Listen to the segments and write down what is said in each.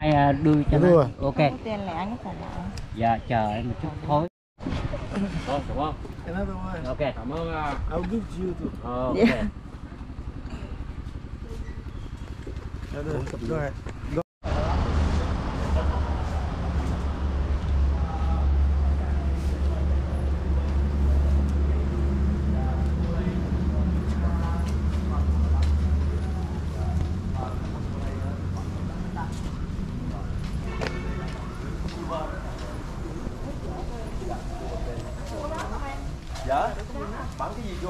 Ai à, đưa cho nó. Ok. Tiền lẻ anh trả lại. Dạ chờ em một chút thôi. Rồi, cảm ơn. Ok. Cảm ơn. à, I'll give you too. ờ, ok. Yeah. Another. Go ahead. Go. Dạ Bắn cái gì chú?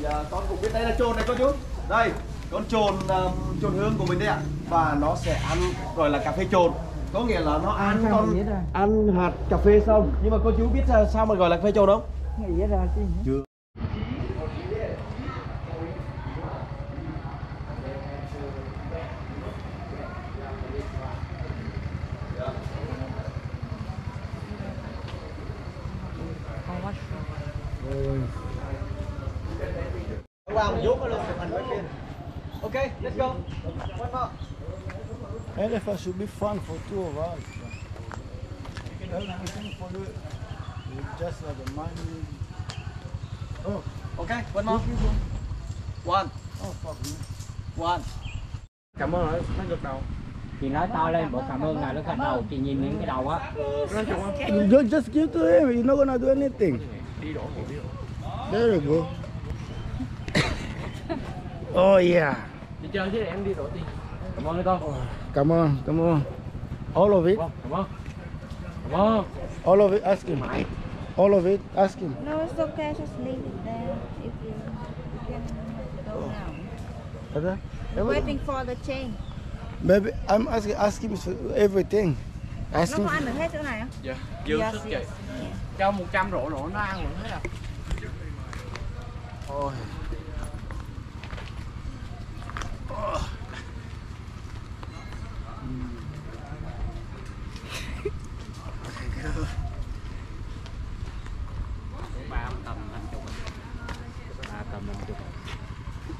Dạ con cũng biết đây là trồn này cô chú Đây con trồn um, trồn hương của mình đây ạ. Và nó sẽ ăn gọi là cà phê trồn. Có nghĩa là nó ăn con ăn hạt cà phê xong. Nhưng mà cô chú biết sao, sao mà gọi là cà phê trồn không? Nghĩ ra chứ. Chưa. Wow, dốt nó lên chụp hình với phim Ok, let's go One more Elephant should be fun for two of us. Everything for you. Just like a money. Oh, Ok, one more One oh fuck me. One Cảm ơn nó gật đầu. Chị nói to lên bộ cảm ơn là nó gật đầu. Chị nhìn những cái đầu á. You just give to him. You're not gonna do anything. Đi đổ một đi đổ. There you go. oh yeah. Đi chơi chứ em đi đổ tiền. Cảm ơn con. Come on, come on. All of it. Cảm ơn. Cảm ơn. All of it. Ask him. All of it. Ask him. No, it's okay. Just leave it there. If you, you can go now. Other? Waiting for the chain. Maybe I'm asking. Ask him for everything. Ask Nó him. có ăn được hết chỗ này không? Dạ. Dư Yes, sức yes, vậy. Cho 100 rổ rổ nó ăn luôn hết à. Oh.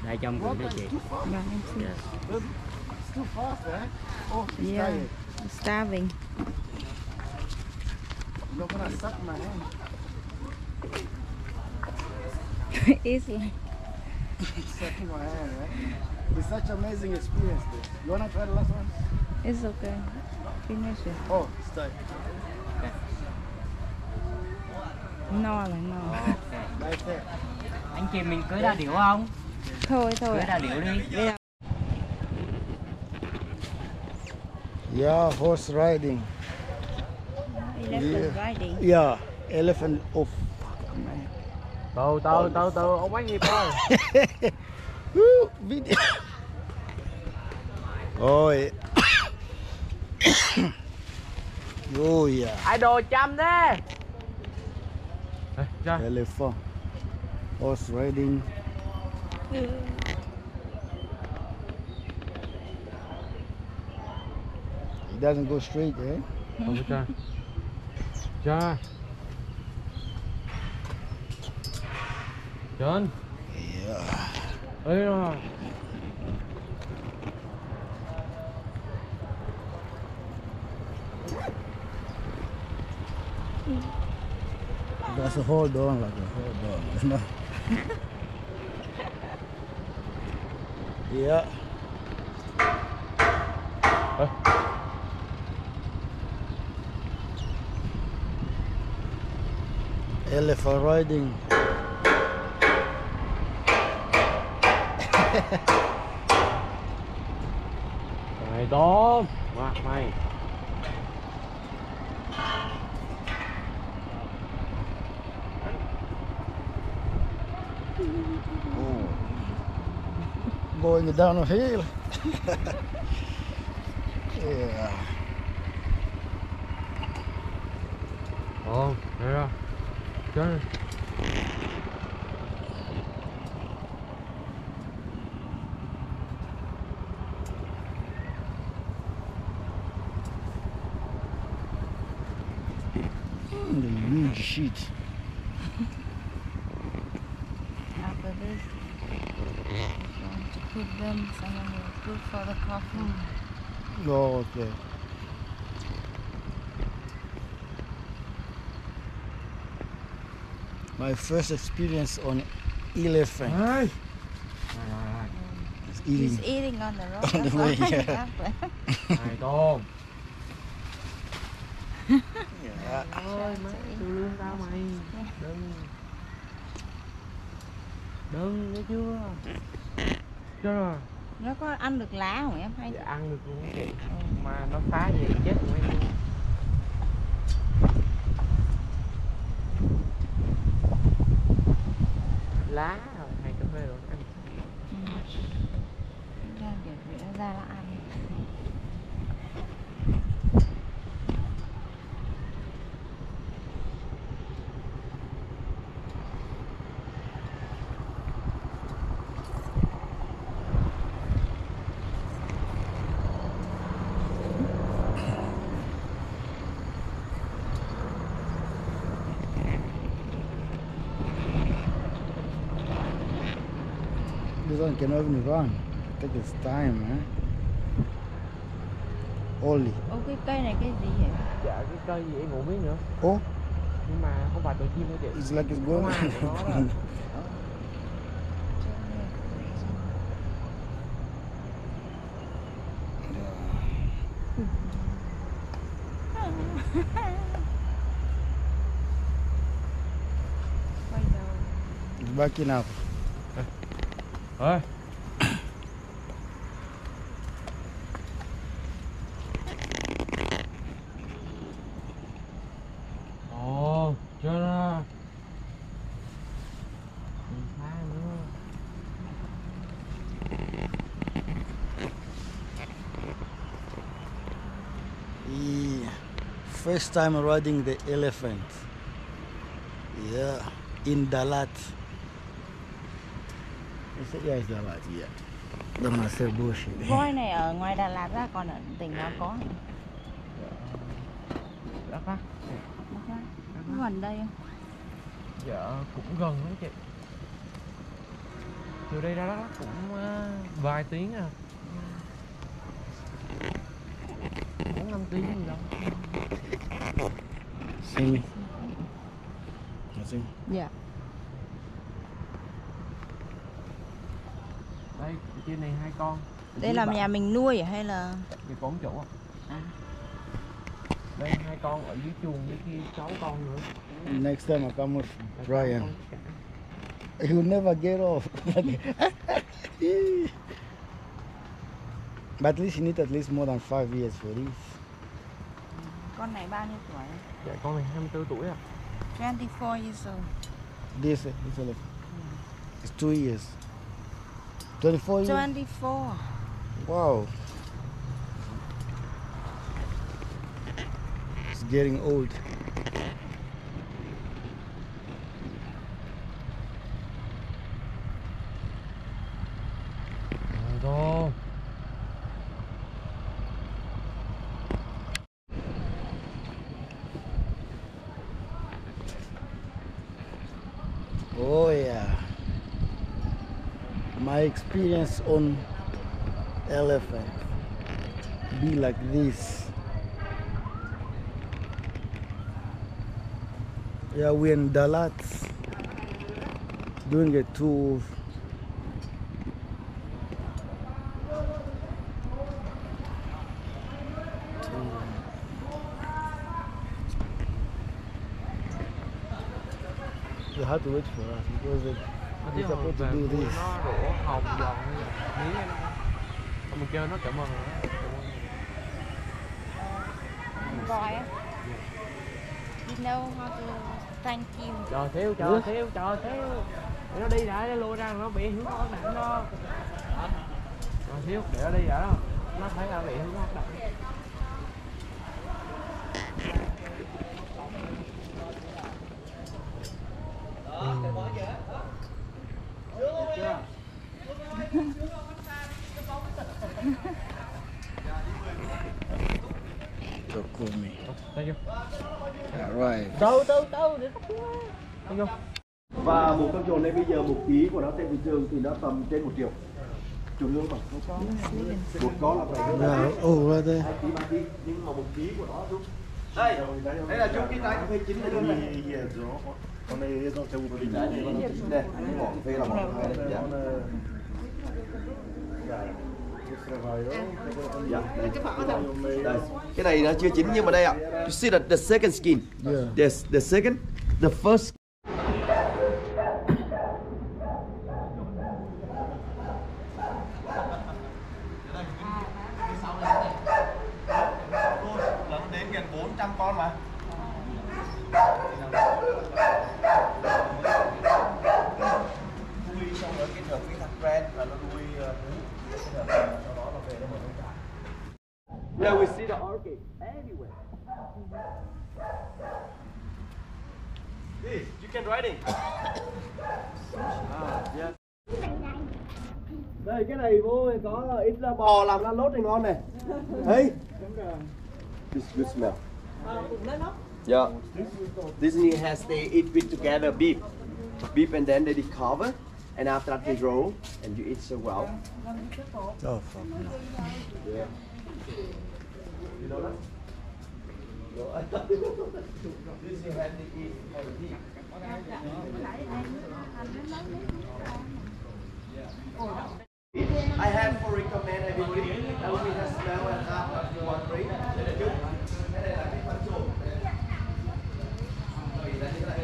Đây trong gửi đó chị. Vâng em xin. Yeah. Yeah, I'm starving. It's like... Sucking my hand. It's such amazing experience. Though. You wanna try the last one? It's okay. Finish it. Oh, it's tight. No là no. Right there. Anh chị mình cưới đa điểu không? Thôi thôi. Cưới ạ. đa điểu đi. Yeah, horse riding. elephant Yeah. riding. Yeah, elephant. Oh, fuck, man. Từ từ từ từ ông bán nghiệp ơi. Woo, video. Oh, yeah. oh, yeah. Ai đồ trăm thế. Đây, ra. Elephant. Horse riding. It doesn't go straight, eh? Không có cha. Cha. John. Yeah. Ê rồi. That's a hold on, like a hold on. Yeah. Ê. Elephant riding. Mày tôm. Mặt mày. Oh. Going down a hill. yeah. Ồ, đây ra. to put them somewhere of for the coffee. Oh, okay. My first experience on elephant. Eating. He's eating on the road. On the way, yeah. yeah. đừng nghe chưa chưa rồi Nó có ăn được lá không em hay? dạ, ăn được luôn Ừ. mà nó phá gì chết của em luôn lá rồi hay cà phê rồi ăn Ừ. Ra để ra là ăn. This one cannot even run. Take its time, man. Only. Ô cái cây này cái gì vậy? dạ cái cây gì em ngủ biết nữa Oh, nhưng mà không phải tổ chim đâu chị it's like it's going. Hoa của nó đó. Quay đầu. it's backing up. Ơi ồ chưa ra Đừng phá nữa Yeah. First time riding the elephant. Yeah, in Dalat. sẽ giờ là gì ạ. Đông là sơ bullshit Voi này ở ngoài Đà Lạt ra còn ở tỉnh nào có Đắk Lắk Đắk Lắk gần đây không? Dạ cũng gần đó chị. Từ đây ra Đắk Lắk cũng ờ, vài tiếng à. 4 5 tiếng gì đâu Xin. Xin. Dạ. Đây trên này hai con Đây là nhà mình nuôi à hay là thì có ông chủ à À. đây hai con ở dưới chuồng với kia sáu con nữa Next time I come with Là Ryan. sáu con cả. He will never get off. but at least you need at least more than five years for this. con này bao nhiêu tuổi? dạ con này 24 tuổi à 24 years old. This, this elephant. It's two years. 24 years? 24. Wow. It's getting old. rồi cô Oh yeah. My experience on elephant be like this. Yeah, we're in Dalat doing a tour. You have to wait for us because Nó hồi supposed to về do this. nó đổ hồng giòn miếng hay nó Xong mình kêu nó cảm ơn rồi. You know how to thank you. chờ xíu chờ xíu chờ xíu. Để nó đi đã nó lùi ra nó bị hướng thoát nạn đó. Chờ xíu để nó đi đã. Đó nó thấy là bị hướng thoát nạn Thấy chưa? Alright. Từ từ từ để Thấy chưa? Và một con trồn này bây giờ một ký của nó trên thị trường thì nó tầm trên một triệu. Trồn lương có. Một con là phải Yeah, oh, right there. hai ký ba ký nhưng mà một ký của nó đúng. Đây, đây là chung cái tay phê chính này luôn này. Con này nó theo một Đấy, đây, đây, đây, bỏ phê là bỏ hai đây. Dạ. Dạ. Đây. Cái này nó chưa chín nhưng mà đây ạ. You see the, the second skin. Yeah. Yes, the second, the first. Nuôi xong rồi kết hợp với thằng brand là nó nuôi thú kết sau đó nó về nó mở nông trại Yeah, we see the orchid everywhere. This, you can riding. ah, yeah. Đây cái này vô có ít là bò làm lan lốt này ngon này. Hey. This good smell. Yeah. Disney has they eat with together beef. Beef and then they cover and after that they roll and you eat so well. Oh, fuck. Yeah. You know that? No, I thought this you had to eat for the beef. I have for recommend everybody that we have smell and have one drink. Đây là chút. Cái này là cái phân trộn. Đây là như thế này.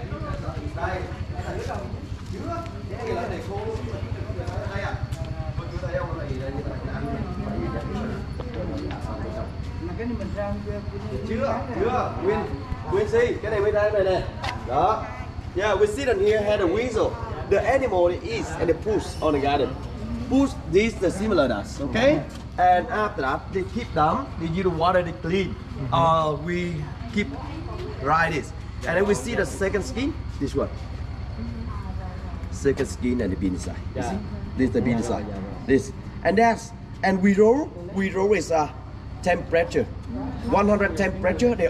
Đây, cái này nước đồng chứa. Cái này là để khô. Đây à. Tôi cứ thấy ông này đây như thế này ăn phải gì đấy. Mà cái này mình ra chưa chưa nguyên si cái này mới ra này này đó. Yeah we sit on here had a weasel. The animal they eat and they push on the garden. Push this the similar does okay? And after that they keep them. They use the water they clean. Uh we keep dry this. And then we see the second skin this one. Second skin and the bean inside you see? this the bean inside this. And that's and we roll we roll is a temperature. 100 temperature they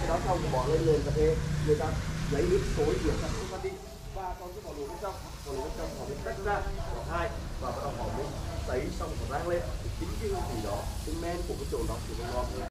cái đó xong bỏ lên nền cà phê người ta lấy nước tối rửa sạch không đi. Và còn cái vỏ lúa bên trong vỏ lúa bên trong họ mới tách ra bỏ hai, và bắt đầu họ mới sấy xong họ rang lên. Thì chính cái hương vị đó, cái men của cái chỗ đó thì nó ngon hơn.